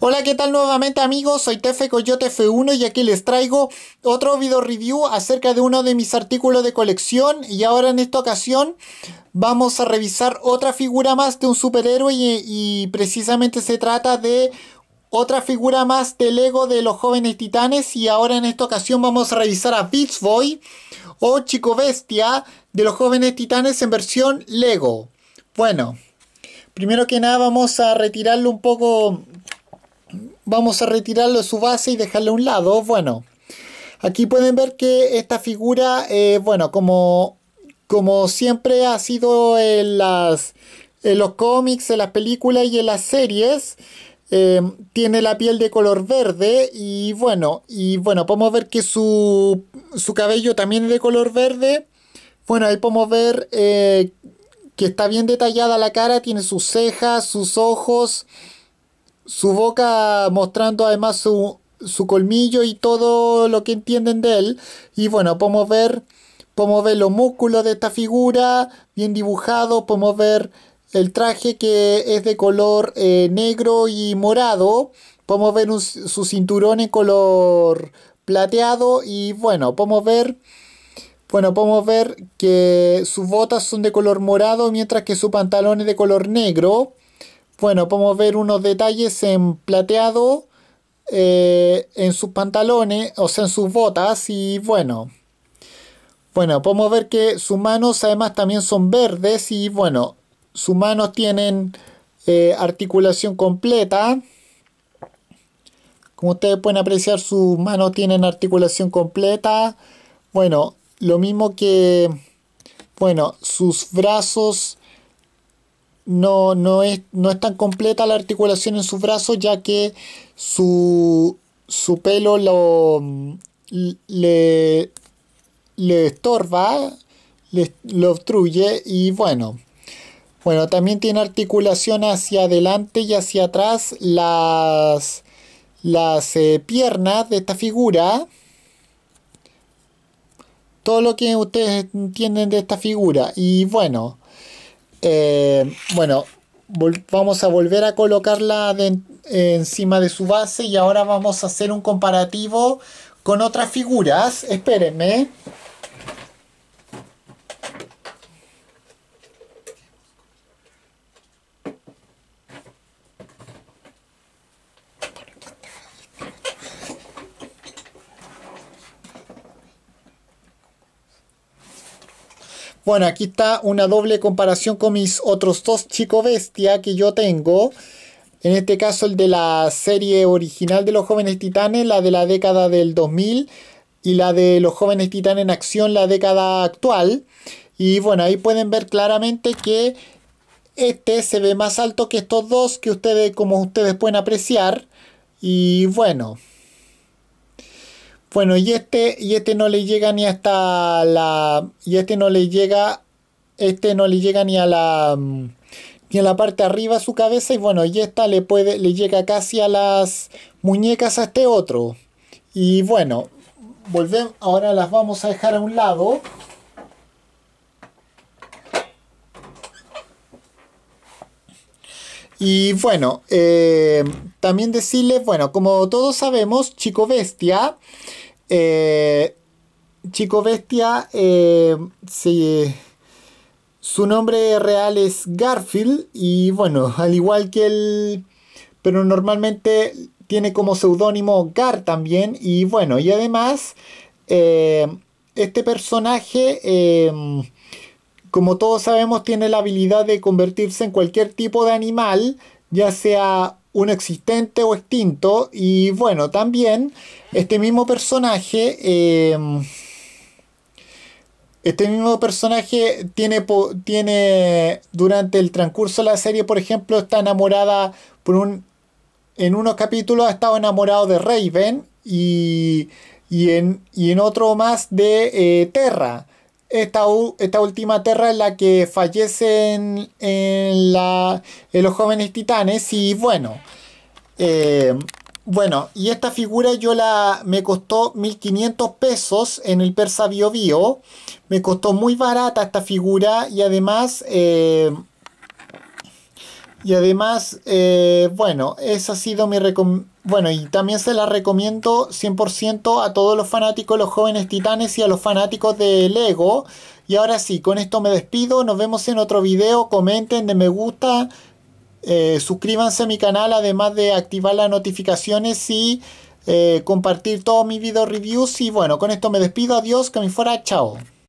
Hola, ¿qué tal nuevamente amigos? Soy Tefe Coyote F1 y aquí les traigo otro video review acerca de uno de mis artículos de colección y ahora en esta ocasión vamos a revisar otra figura más de un superhéroe y, precisamente se trata de otra figura más de Lego de los jóvenes titanes y ahora en esta ocasión vamos a revisar a Beach Boy o Chico Bestia de los jóvenes titanes en versión Lego. Bueno, primero que nada vamos a retirarlo un poco vamos a retirarlo de su base y dejarle a un lado. Bueno, aquí pueden ver que esta figura, eh, bueno, como, como siempre ha sido en, las, en los cómics, en las películas y en las series, eh, tiene la piel de color verde y bueno, y bueno, podemos ver que su, su cabello también es de color verde. Bueno, ahí podemos ver eh, que está bien detallada la cara, tiene sus cejas, sus ojos, su boca mostrando además su, su colmillo y todo lo que entienden de él. Y bueno, podemos ver, podemos ver los músculos de esta figura bien dibujado, podemos ver el traje que es de color eh, negro y morado, podemos ver su cinturón en color plateado y bueno, podemos ver bueno, podemos ver que sus botas son de color morado mientras que su pantalón es de color negro. Bueno, podemos ver unos detalles en plateado eh, en sus pantalones, o sea, en sus botas. Y bueno, bueno, podemos ver que sus manos además también son verdes. Y bueno, sus manos tienen eh, articulación completa. Como ustedes pueden apreciar, sus manos tienen articulación completa. Bueno, lo mismo que, bueno, sus brazos no, no, es, no es tan completa la articulación en sus brazos ya que su, su pelo lo, le, le estorba, le, lo obstruye y bueno. Bueno, también tiene articulación hacia adelante y hacia atrás las, las eh, piernas de esta figura. Todo lo que ustedes entienden de esta figura. Y bueno, eh, bueno, vamos a volver a colocarla encima de su base y ahora vamos a hacer un comparativo con otras figuras. Espérenme. Bueno, aquí está una doble comparación con mis otros dos Chico Bestia que yo tengo. En este caso el de la serie original de los jóvenes titanes, la de la década del 2000 y la de los jóvenes titanes en acción, la década actual. Y bueno, ahí pueden ver claramente que este se ve más alto que estos dos que ustedes, como ustedes pueden apreciar. Y bueno, bueno, y este, y este no le llega ni hasta la. Y este no le llega. Este no le llega ni a la. Ni a la parte arriba de su cabeza. Y bueno, y esta le puede. le llega casi a las muñecas a este otro. Y bueno. Volvemos. Ahora las vamos a dejar a un lado. Y bueno, eh, también decirles, bueno, como todos sabemos, Chico Bestia eh, Chico Bestia, eh, su nombre real es Garfield y bueno, al igual que él, pero normalmente tiene como seudónimo Gar también y bueno, y además eh, este personaje, como todos sabemos, tiene la habilidad de convertirse en cualquier tipo de animal, ya sea un existente o extinto. Y bueno, también este mismo personaje. Em, este mismo personaje tiene, tiene durante el transcurso de la serie, por ejemplo, está enamorada por un... En unos capítulos ha estado enamorado de Raven y, y, en, y en otro más de eh, Terra esta, esta última Terra es la que fallece en, la, en los jóvenes titanes. Y bueno, eh, bueno, y esta figura yo la me costó 1500 pesos en el Persa Bio Bio. Me costó muy barata esta figura y además, eh, Y además, eh, bueno, esa ha sido mi recomendación. Bueno, y también se la recomiendo 100% a todos los fanáticos los jóvenes titanes y a los fanáticos de Lego. Y ahora sí, con esto me despido. Nos vemos en otro video. Comenten, de me gusta. Eh, suscríbanse a mi canal, además de activar las notificaciones y eh, compartir todos mis video reviews. Y bueno, con esto me despido. Adiós, que me fuera. Chao.